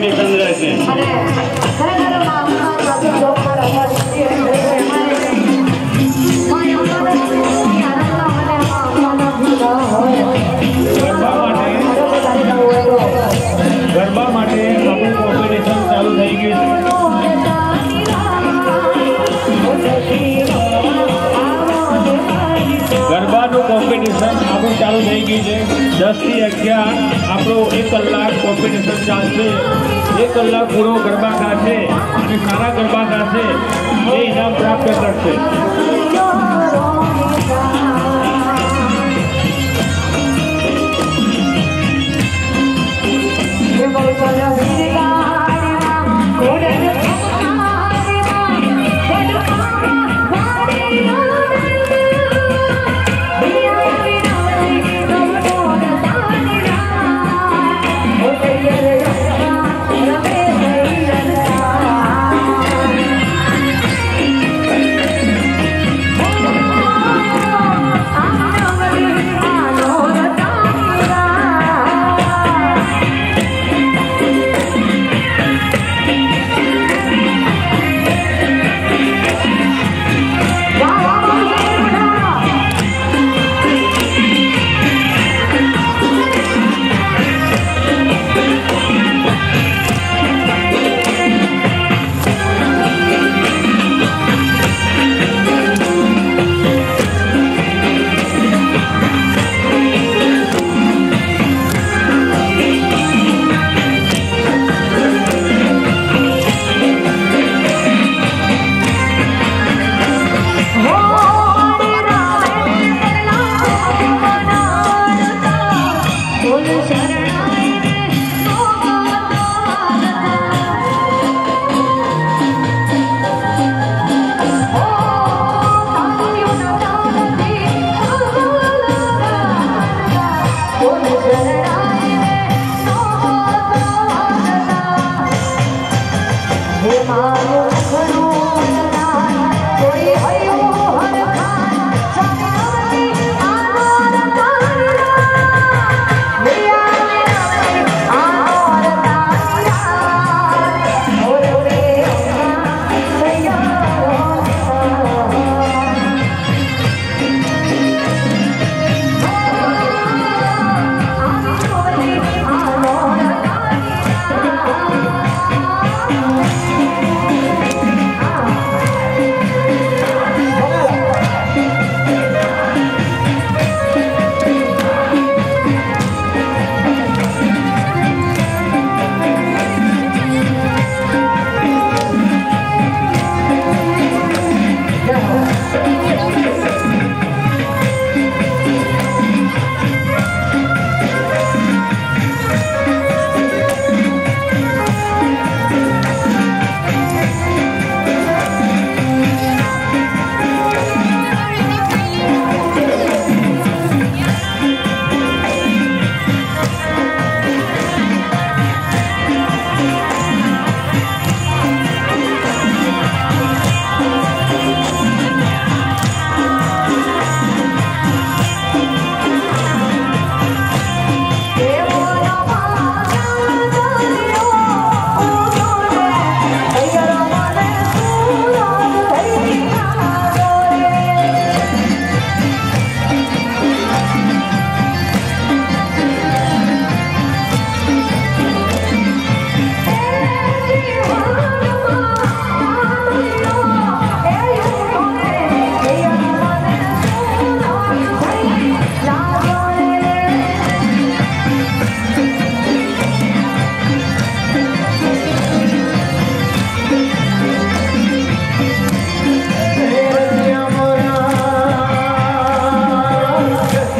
に感じ。ગયું છે દસ થી અગિયાર આપણું એક કલાક કોમ્પિટિશન ચાલશે એક કલાક પૂરો ગરબા ગાશે અને સારા ગરબા ગાશે એ ઇનામ પ્રાપ્ત કરશે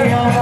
Yeah.